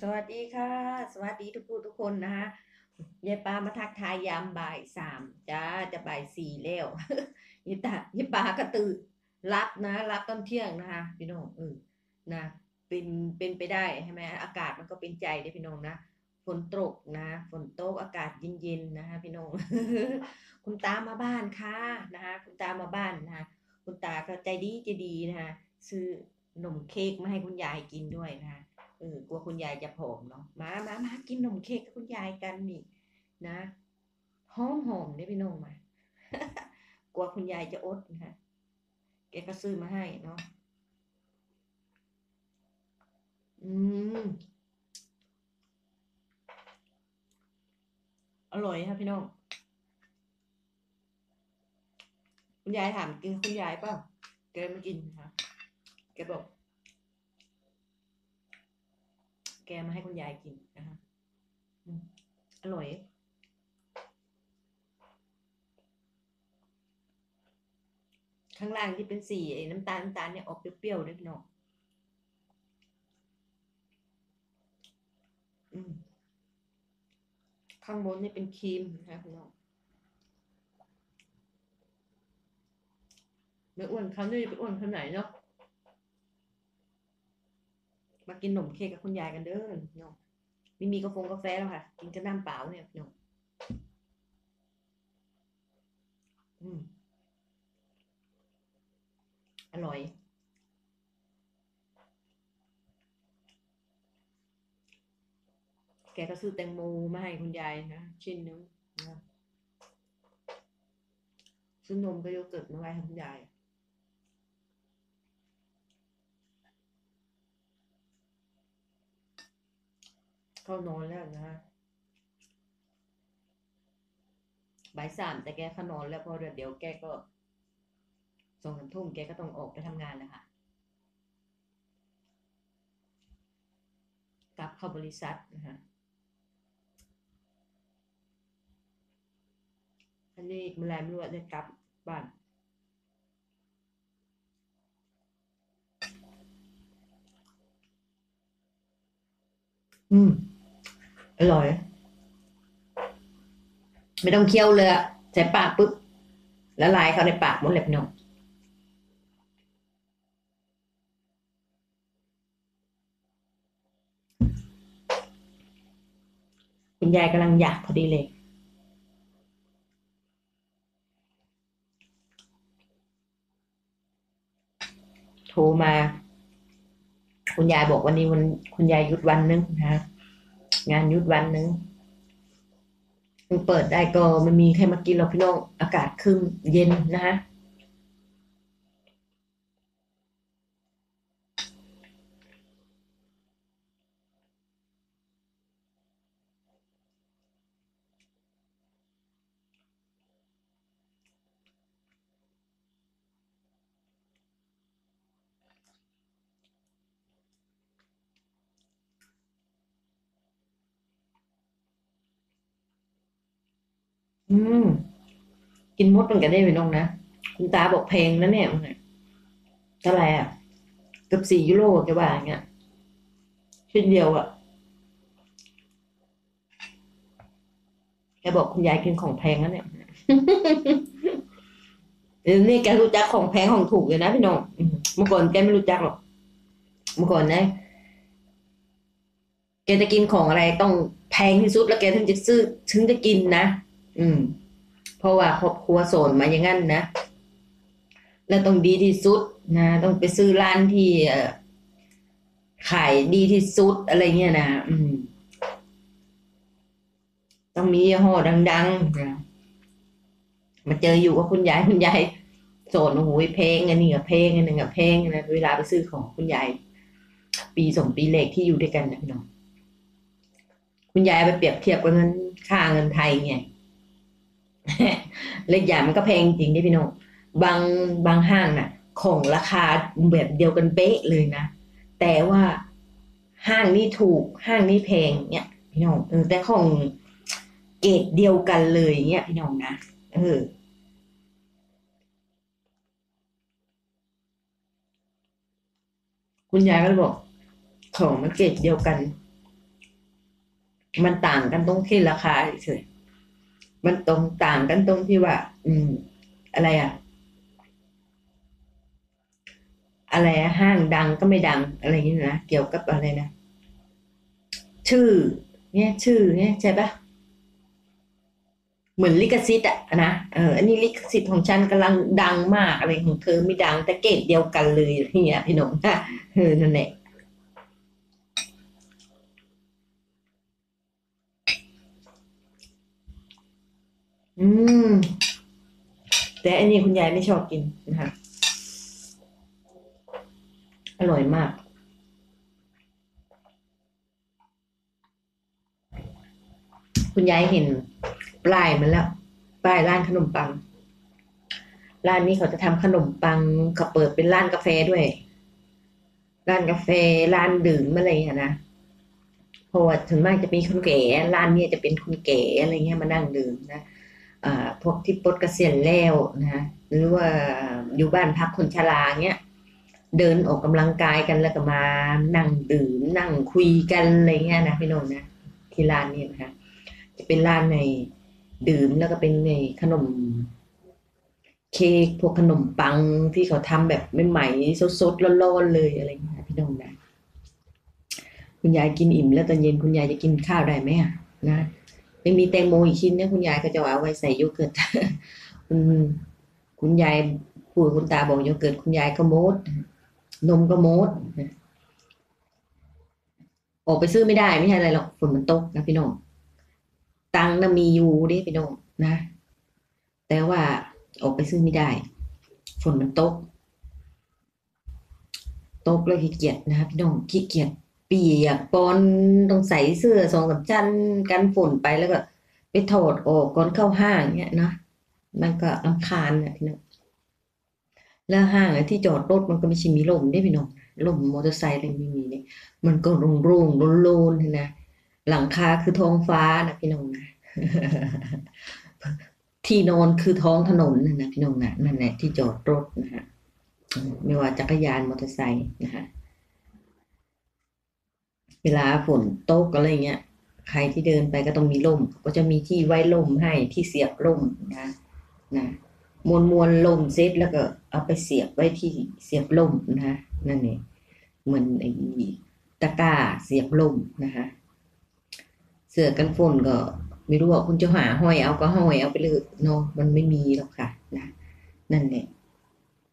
สวัสดีค่ะ สวัสดีทุกผู้ทุกคนนะคะยายปามาทักทายยามบ่ายสามจ้าจะบ่ายสี่แล้วยายตายายปาก็ตื่นรับนะ รับตอนเที่ยงนะคะพี่น้องเออนะเป็นเป็นไปได้ใช่ไหมอากาศมันก็เป็นใจได้พี่น้องนะฝนตกนะฝนตกอากาศเย็นๆนะคะพี่น้องคุณตามาบ้านค่ะนะคะคุณตามาบ้านนะคะคุณตาก็ใจดีใจดีนะคะซื้อนมเค้กมาให้คุณยายกินด้วยนะคะ เออกลัวคุณยายจะผอมเนาะมามามากินนมเค้กกับคุณยายกันนี่นะหอมหอมเนี่ยพี่น้องมากลัวคุณยายจะอดนะคะแกก็ซื้อมาให้เนาะอืมอร่อยครับพี่น้องคุณยายถามกินคุณยายเปล่าแกไม่กินนะคะแกบอก แกมาให้คุณยายกินนะคะอร่อย ข้างล่างที่เป็นสีน้ำตาลน้ำตาลเนี่ยออกเปรี้ยวๆด้วยน้องข้างบนนี่เป็นครีมนะคะพี่น้องไม่อ้วนคำนี้จะไปอ้วนขนาดไหนเนาะ มากินขนมเค้กกับคุณยายกันเด้อพี่น้องไม่มีกาแฟกาแฟแล้วค่ะ กินกับน้ำเปล่าเนี่ยพี่น้องอืม อร่อย แกก็ซื้อแตงโมมาให้คุณยายนะชิ้นนึงนะซื้อนมกับโยเกิร์ตมาไว้ให้คุณยาย เข้านอนแล้วนะบ่ายสามแต่แกเข้านอนแล้วเพราะเดี๋ยวแกก็สองสามทุ่มแกก็ต้องออกไปทำงานแล้วค่ะกลับเข้าบริษัทนะฮะอันนี้เมื่อไรไม่รู้ว่าจะกลับบ้านอืม อร่อย ไม่ต้องเคี้ยวเลยใส่ปากปุ๊บละลายเข้าในปากหมดเลยพี่น้องคุณยายกำลังอยากพอดีเลยโทรมา คุณยายบอกวันนี้วันคุณยายหยุดวันนึงนะ งานยุดวันนึงมันเปิดได้ก็มันมีใครมากินเราพี่น้องอากาศครึมเย็นนะฮะ อืม กินมดมันกันได้พี่น้องนะ คุณตาบอกแพงนะเนี่ยเท่าไหร่อะเกือบสี่ยูโรแกว่าอย่างเงี้ยชิ้นเดียวอะแกบอกคุณยายกินของแพงนะเนี่ยเดี๋ยวนี้แกรู้จักของแพงของถูกเลยนะพี่น้องเมื่อก่อนแกไม่รู้จักหรอกเมื่อก่อนนะแกจะกินของอะไรต้องแพงที่สุดแล้วแกถึงจะซื้อถึงจะกินนะ อืม เพราะว่าครอบครัวโสนมาอย่างนั้นนะแล้วต้องดีที่สุดนะต้องไปซื้อร้านที่ขายดีที่สุดอะไรเงี้ยนะอืม ต้องมียี่ห้อดังๆนะมาเจออยู่กับคุณยายคุณยายโสนโอ้โหเพลงอันนี้กับเพลงอันหนึ่งกับเพลงนะเวลาไปซื้อของคุณยายปีสองปีเลขที่อยู่ด้วยกันนะพี่น้องคุณยายไปเปรียบเทียบกับเงินค่าเงินไทยไง เล็กอย่างมันก็แพงจริงดิพี่น้องบางบางห้างน่ะ ของราคาแบบเดียวกันเป๊ะเลยนะ แต่ว่าห้างนี้ถูกห้างนี้แพงเนี่ยพี่น้องเออแต่ของเกรดเดียวกันเลยเนี่ยพี่น้องนะเออคุณยายก็เลยบอก ของมันเกรดเดียวกัน มันต่างกันตรงที่ราคาเฉย มันตรงต่างกันตรงที่ว่า อืม อะไรอะอะไรห้างดังก็ไม่ดังอะไรอย่างนี้นะเกี่ยวกับอะไรนะชื่อ เนี่ยชื่อ เนี่ยใช่ปะเหมือนลิขสิทธิ์อะนะเอออันนี้ลิขสิทธิ์ของฉันกำลังดังมากอะไรของเธอไม่ดังแต่เกรดเดียวกันเลยอะไรเงี้ยพี่หนุ่มนะเออนั่นแหละ อืม แต่อันนี้คุณยายไม่ชอบกินนะคะ อร่อยมากคุณยายเห็นปลายมันแล้วปลายร้านขนมปัง ร้านนี้เขาจะทำขนมปังเขาเปิดเป็นร้านกาแฟด้วย ร้านกาแฟร้านดื่มอะไรอย่างเงี้นะเพราะว่าถึงมากจะมีคนแก่ร้านนี้จะเป็นคนแก่อะไรเงี้ยมานั่งดื่มนะ พวกที่ปลดเกษียณแล้วนะหรือว่าอยู่บ้านพักคนชราเงี้ยเดินออกกำลังกายกันแล้วก็มานั่งดื่มนั่งคุยกันอะไรเงี้ยนะพี่โนนนะที่ร้านนี้นะคะจะเป็นร้านในดื่มแล้วก็เป็นในขนม เค้กพวกขนมปังที่เขาทำแบบใหม่ๆสดๆร้อนๆเลยอะไรเงี้ยพี่น้องนะคุณยายกินอิ่มแล้วตอนเย็นคุณยายจะกินข้าวได้ไหมอะนะ ไม่มีแตงโมอีกชิ้นเนี่ยคุณยายก็จะเอาไว้ใส่โยเกิร์ตคุณคุณยายปู่คุณตาบอกโยเกิร์ตคุณยายก็โมด นมก็โมดออกไปซื้อไม่ได้ไม่ใช่อะไรหรอกฝนมันตกนะพี่น้องตังน่ะมีอยู่เดิพี่น้องนะ แต่ว่าออกไปซื้อไม่ได้ ฝนมันตก ตกแล้วขี้เกียจนะคะพี่น้องขี้เกียจ เปียกปอนต้องใส่เสื้อสองสามชั้นกันฝุ่นไปแล้วก็ไปถอดออกก่อนเข้าห้างเนี่ยนะมันก็รำคาญนะพี่น้องแล้วห้างอะที่จอดรถมันก็ไม่ใช่มีลมได้พี่น้องลมมอเตอร์ไซค์อะไรไม่มีเนี่ยมันก็โล่งๆโลนๆนะหลังคาคือท้องฟ้านะพี่น้องนะที่นอนคือท้องถนนนะพี่น้องนะนั่นแหละที่จอดรถนะฮะไม่ว่าจักรยานมอเตอร์ไซค์นะฮะ เวลาฝนตกอะไรเงี้ย ใครที่เดินไปก็ต้องมีร่มก็จะมีที่ไว้ร่มให้ที่เสียบร่มนะนะมวนมวนร่มเซตแล้วก็เอาไปเสียบไว้ที่เสียบร่มนะนั่นเองเหมือนไอ้ตะกร้าเสียบร่มนะคะเสื้อกันฝนก็ไม่รู้ว่าคุณจะหาห้อยเอาก็ห้อยเอาไปเลยเนาะมันไม่มีหรอกค่ะนะนั่นแหละ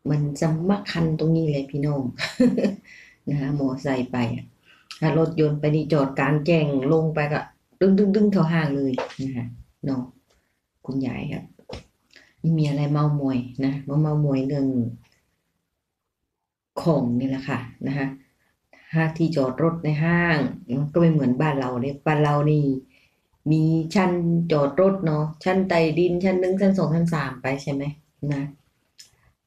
มันสำคัญตรงนี้เลยพี่น้องนะคะมอไซค์ไปอะ ถ้ารถยนต์ไปนี่จอดกลางแจ้งลงไปก็ดึงดึงดึงเข้าห้างเลยนะคะเนาะคุณยายครับไม่มีอะไรเมามอยนะมาเมามอยเรื่องของนี่แหละค่ะนะคะถ้าที่จอดรถในห้างมันก็ไม่เหมือนบ้านเราเนี่ยบ้านเรานี่มีชั้นจอดรถเนาะชั้นใต้ดินชั้นหนึ่งชั้นสองชั้นสามไปใช่ไหมนะ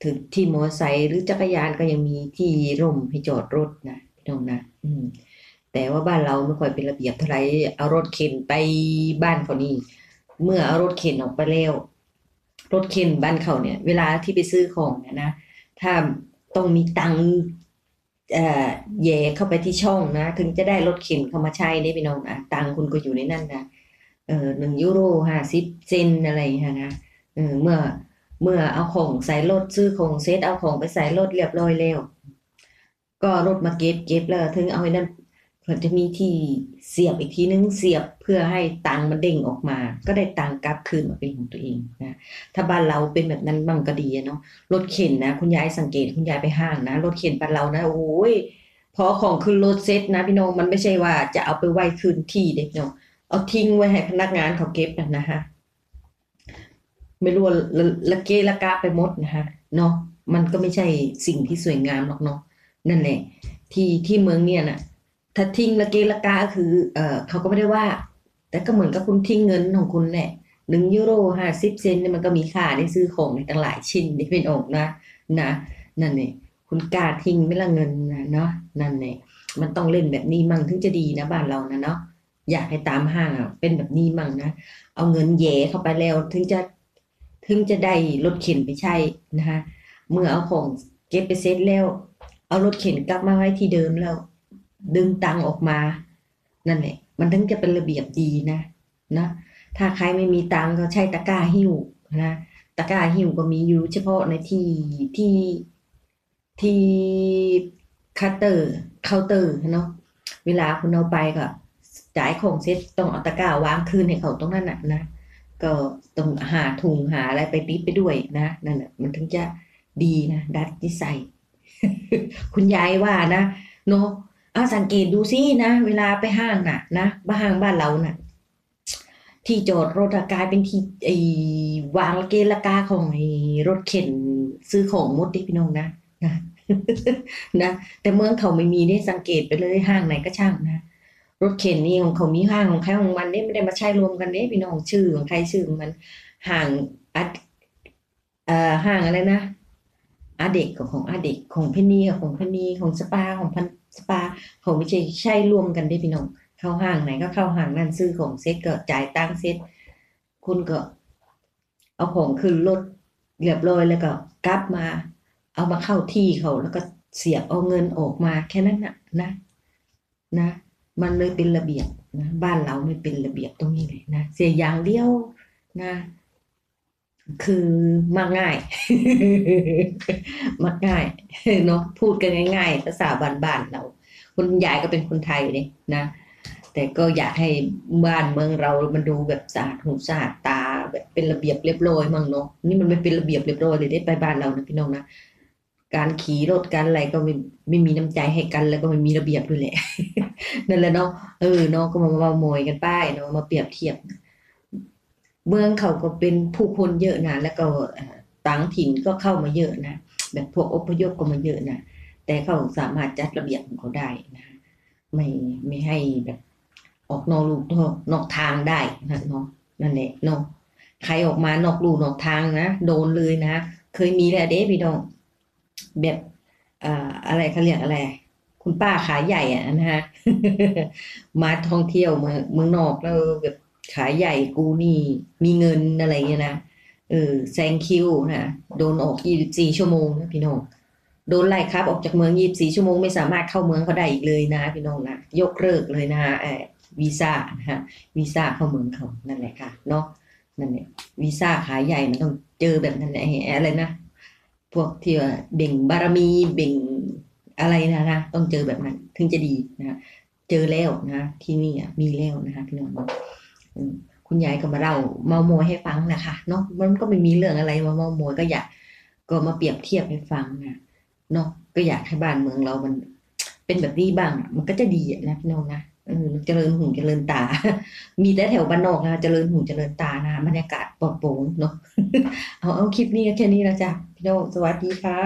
ถึงที่มอไซค์หรือจักรยานก็ยังมีที่ร่มให้จอดรถนะพี่น้องนะ อืม แต่ว่าบ้านเราไม่ค่อยเป็นระเบียบเท่าไหร่เอารถเข็นไปบ้านเขานี่เมื่อเอารถเข็นออกไปแล้ว รถเข็นบ้านเขาเนี่ย เวลาที่ไปซื้อของเนี่ยนะถ้าต้องมีตังเอ่อแย่เข้าไปที่ช่องนะ ถึงจะได้รถเข็นเข้ามาใช้ได้พี่น้องนะตังคุณก็อยู่ในนั้นนะเออหนึ่งยูโรห้าสิบเซนอะไรอย่างเงี้ยนะเออเมื่อเมื่อเอาของใส่รถซื้อของเซตเอาของไปใส่รถเรียบร้อยแล้ว ก็รถมาเก็บเก็บแล้ว ถึงเอาไอ้นั่น มันจะมีที่เสียบอีกทีนึงเสียบเพื่อให้ตังมันเด้งออกมา ก็ได้ตังกลับคืนมาเป็นของตัวเองนะถ้าบ้านเราเป็นแบบนั้นบ้างก็ดีเนาะรถเข็นนะ คุณยายสังเกตคุณยายไปห้างนะรถเข็นบ้านเรานะ โอ้ยพอของขึ้นรถเซ็ตนะพี่น้องมันไม่ใช่ว่าจะเอาไปไว้คืนที่เด็กเนาะเอาทิ้งไว้ให้พนักงานเขาเก็บนะนะฮะไม่รู้ว่าละละเกละกะไปหมดนะฮะเนาะมันก็ไม่ใช่สิ่งที่สวยงามหรอกเนาะนั่นแหละ ที่ที่เมืองเนี่ยน่ะ ถ้าทิ้งละเกละกะก็คือเออเขาก็ไม่ได้ว่า แต่ก็เหมือนกับคุณทิ้งเงินของคุณแหละหนึ่งยูโรห้าสิบเซนเนี่ยมันก็มีค่าได้ซื้อของในตั้งหลายชิ้นนี่เป็นอกนะนะนั่นเนี่ยคุณกาทิ้งไม่ละเงินนะเนาะนั่นเนี่ยมันต้องเล่นแบบนี้มั่งถึงจะดีนะบ้านเรานะเนาะอยากให้ตามห้างเป็นแบบนี้มั่งนะเอาเงินแหย่เข้าไปแล้วถึงจะถึงจะได้รถเข็นไปใช้นะคะเมื่อเอาของเก็บไปเสร็จแล้ว เอารถเข็นกลับมาไว้ที่เดิมแล้ว ดึงตังออกมา นั่นแหละ มันถึงจะเป็นระเบียบดีนะนะถ้าใครไม่มีตังก็ใช้ตะกร้าหิ้วนะตะกร้าหิ้วก็มีอยู่เฉพาะในที่ที่ที่คัตเตอร์เคาน์เตอร์เนาะเวลาคุณเอาไปก็จ่ายของเสร็จต้องเอาตะกร้าวางคืนให้เขาตรงนั้นน่ะนะก็ต้องหาถุงหาอะไรไปติดไปด้วยนะนั่นแหละมันถึงจะดีนะดัดนิสัยคุณยายว่านะเนาะ อาสังเกตดูสินะ เวลาไปห้างน่ะ นะบ้านห้างบ้านเราน่ะ ที่จอดรถกลายเป็นที่ไอ้วางเกณฑ์ราคาของไอ้รถเข็นซื้อของมดดิพี่น้องนะนะนะแต่เมืองเขาไม่มีได้สังเกตไปเลยห้างไหนก็ช่างนะรถเข็นนี่ของเขามีห้างของใครของมันเนี่ยไม่ได้มาใช้รวมกันเนี่ยพี่น้องชื่อของใครชื่อของมันห่างอัดเอ่อห้างอะไรนะอาเด็กกับของอาเด็กของเพนนีของเพนนีของสปาของพัน สปาเขาไม่ใช่ใช่รวมกันได้พี่น้อง เข้าห้างไหนก็เข้าห้างนั่นซื้อของเซ็ตก็จ่ายตังค์เซ็ตคุณก็ เอาของขึ้นรถเรียบร้อยแล้วก็กลับมา เอามาเข้าที่เขาแล้วก็เสียบเอาเงินออกมาแค่นั้นนะนะนะ มันเลยเป็นระเบียบนะบ้านเราไม่เป็นระเบียบตรงนี้เลยนะเสียอย่างเดียวนะ คือมักง่าย มักง่ายเนาะพูดกันง่าย ๆ ภาษาบ้านๆเราคุณยายก็เป็นคนไทยเลยนะ แต่ก็อยากให้บ้านเมืองเรามันดูแบบสะอาดหูสะอาดตาแบบเป็นระเบียบเรียบร้อยมั่งเนาะนี่มันไม่เป็นระเบียบเรียบร้อยเลยได้ไปบ้านเรานะพี่น้องนะการขี่รถกันอะไรก็ไม่ไม่มีน้ำใจให้กันแล้วก็ไม่มีระเบียบด้วยแหละนั่นแหละเนาะเออเนาะก็มามาโมยกันป้ายเนาะมาเปรียบเทียบ เมืองเขาก็เป็นผู้คนเยอะนะแล้วก็ต่างถิ่นก็เข้ามาเยอะนะแบบพวกอพยพก็มาเยอะนะแต่เขาสามารถจัดระเบียบของเขาได้นะไม่ไม่ให้แบบออกนอกลูกนอกทางได้นะเนาะนั่นแหละเนาะใครออกมานอกลูกนอกทางนะโดนเลยนะเคยมีแล้วเด้พี่น้องแบบเอ่อะไรเขาเรียกอะไร คุณป้าขายใหญ่อะนะฮะมาท่องเที่ยวเมืองเมืองนอกแล้วแบบ ขายใหญ่กูนี่มีเงินอะไรเงี้ยนะเออแซงคิวนะโดนออกยี่สิบสี่ชั่วโมงนะพี่น้องโดนไล่ครับออกจากเมืองยี่สิบสี่ชั่วโมงไม่สามารถเข้าเมืองเขาได้อีกเลยนะพี่น้องนะยกเลิกเลยนะเออวีซ่านะฮะวีซ่าเข้าเมืองเขานั่นแหละค่ะเนาะนั่นแหละวีซ่าขายใหญ่มันต้องเจอแบบนั้นแหละอะไรนะพวกที่ว่าเบ่งบารมีเบ่งอะไรนะนะต้องเจอแบบนั้น ถึงจะดีนะเจอแล้วนะที่นี่มีแล้วนะคะพี่น้องนะ คุณยายก็มาเล่าเมาโมยให้ฟังนะคะเนาะมันก็ไม่มีเรื่องอะไรมาเมาโมยก็อยากก็มาเปรียบเทียบให้ฟังนะเนาะก็อยากให้บ้านเมืองเรามัน เป็นแบบนี้บ้าง มันก็จะดีนะพี่น้องนะเออเจริญหูเจริญตา มีแต่แถวบ้านนอกนะเจริญหูเจริญตานะบรรยากาศปลอดโปร่งเนาะเอาเอาคลิปนี้แค่นี้แล้วจ้ะพี่น้องสวัสดีค่ะ